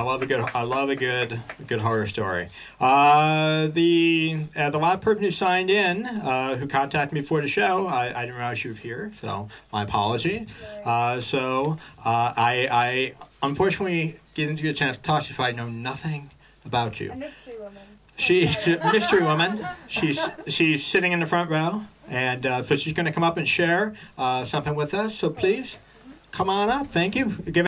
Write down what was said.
I love a good. I love a good, a good horror story. Uh, the uh, the last person who signed in, uh, who contacted me before the show, I, I didn't realize you were here, so my apology. Uh, so uh, I, I unfortunately didn't get a chance to talk to you, so I know nothing about you. A mystery woman. She, she mystery woman. She's she's sitting in the front row, and uh, so she's going to come up and share uh, something with us. So please, come on up. Thank you. Give